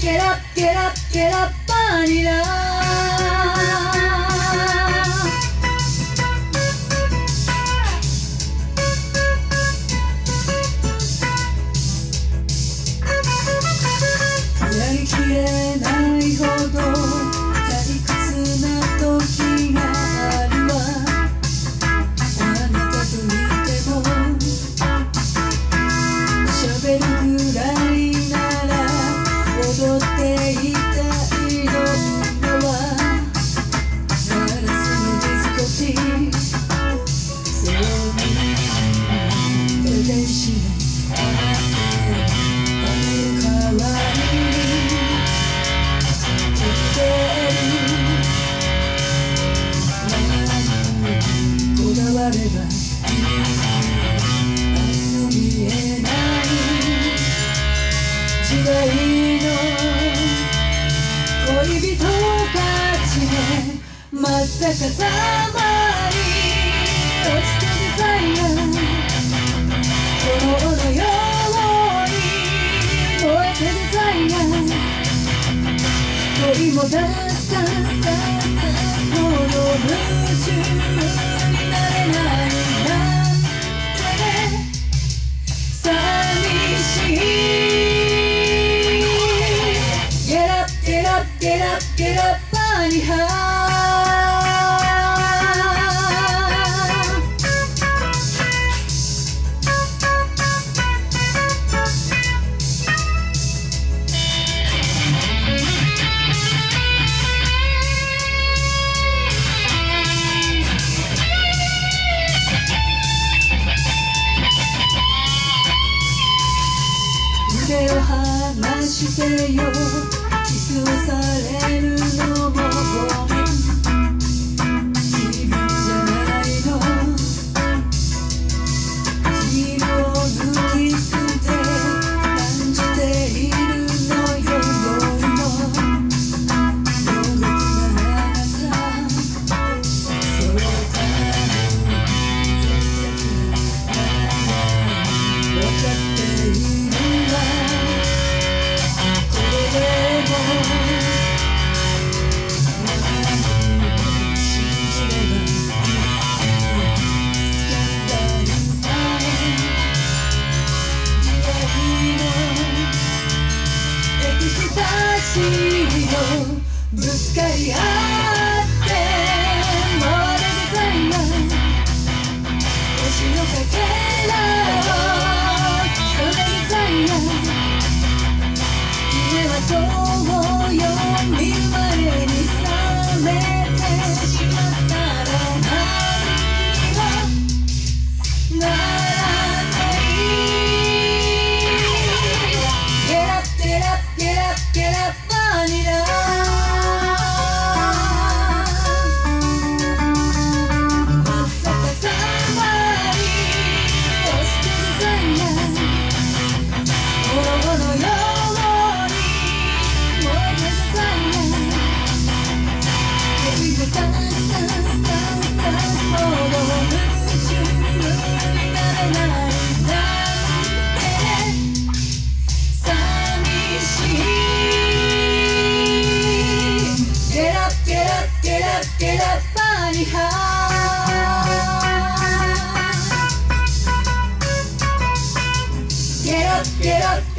ゲラッラッラバニラやりきれないほど人たちでまさかまに落ちてデザイア炎のように燃えてデザイ恋もダンスんこの夢中になれないしてよ。握手されるのも see you the.